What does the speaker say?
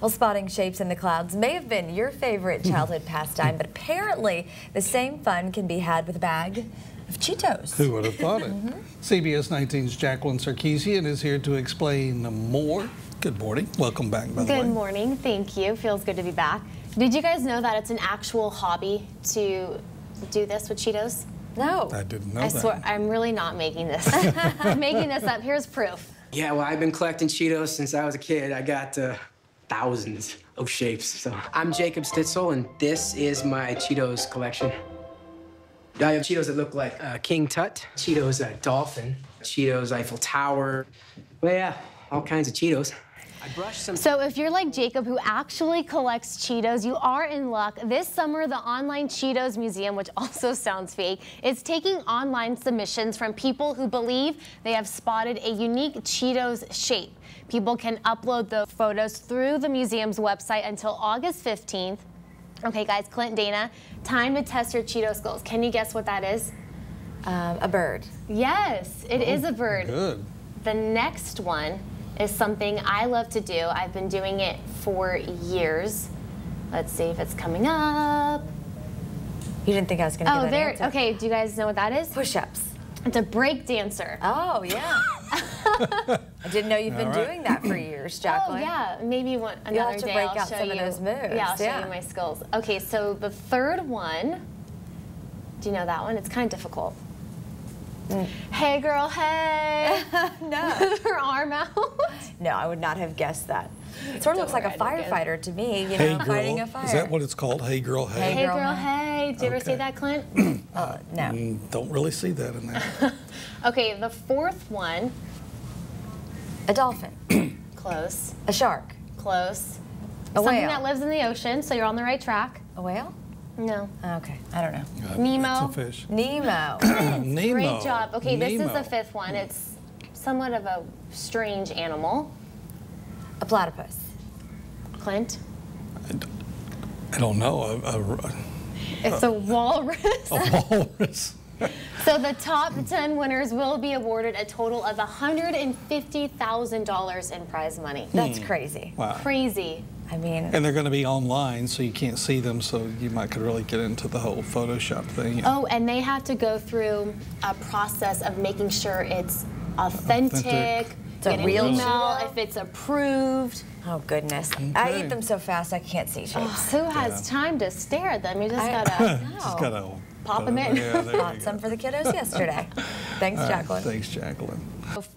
Well, spotting shapes in the clouds may have been your favorite childhood pastime, but apparently the same fun can be had with a bag of Cheetos. Who would have thought it? CBS 19's Jacqueline Sarkissian is here to explain more. Good morning. Welcome back, by the way. Good morning. Thank you. Feels good to be back. Did you guys know that it's an actual hobby to do this with Cheetos? No. I didn't know I that. swear, I'm really not making this. I'm making this up. Here's proof. Yeah, well, I've been collecting Cheetos since I was a kid. I got uh, thousands of shapes. So I'm Jacob Stitzel, and this is my Cheetos collection. I have Cheetos that look like uh, King Tut, Cheetos uh, Dolphin, Cheetos Eiffel Tower. Well, yeah, all kinds of Cheetos. I brushed some. So if you're like Jacob who actually collects Cheetos, you are in luck. This summer, the Online Cheetos Museum, which also sounds fake, is taking online submissions from people who believe they have spotted a unique Cheetos shape. People can upload the photos through the museum's website until August 15th. Okay, guys, Clint Dana, time to test your Cheeto skills. Can you guess what that is? Um, a bird. Yes, it is a bird. Good. The next one is something I love to do. I've been doing it for years. Let's see if it's coming up. You didn't think I was going to Oh, get that there. answer? Okay, do you guys know what that is? Push-ups. It's a break dancer. Oh, yeah. I didn't know you've been All right. doing that for years, oh, Jacqueline. Oh yeah, maybe one You'll another have to day break I'll out show some of you. those moves, Yeah, I'll show yeah. you my skills. Okay, so the third one. Do you know that one? It's kind of difficult. Mm. Hey girl, hey. no. Her arm out. No, I would not have guessed that. It sort of looks like a worry, I firefighter to me, you know, Hey, girl. fighting a fire. Is that what it's called? Hey, girl, hey? Hey girl, girl, hey. Did you ever see that, Clint? Uh, no. Mm, Don't really see that in there. okay, the fourth one. A dolphin. Close. A shark. Close. A Something whale. that lives in the ocean, so you're on the right track. A whale? No. Okay, I don't know. Uh, Nemo. It's a fish. Nemo. Nemo. Great job. Okay, this is the fifth one. It's somewhat of a strange animal. a platypus. Clint. I don't know. A, a, It's a walrus. a walrus. So the top 10 winners will be awarded a total of $150,000 in prize money. Hmm. That's crazy. Wow. Crazy. I mean, And they're going to be online, so you can't see them, so you might could really get into the whole Photoshop thing. Oh, and they have to go through a process of making sure it's authentic. Authentic. It's a get an real email if it's approved. oh goodness. I eat them so fast I can't see shapes. Who has Yeah. time to stare at them? You just I- gotta. Just got to Pop 'em uh, in. Yeah, Bought some for the kiddos yesterday. Thanks, right, Jacqueline. Thanks, Jacqueline.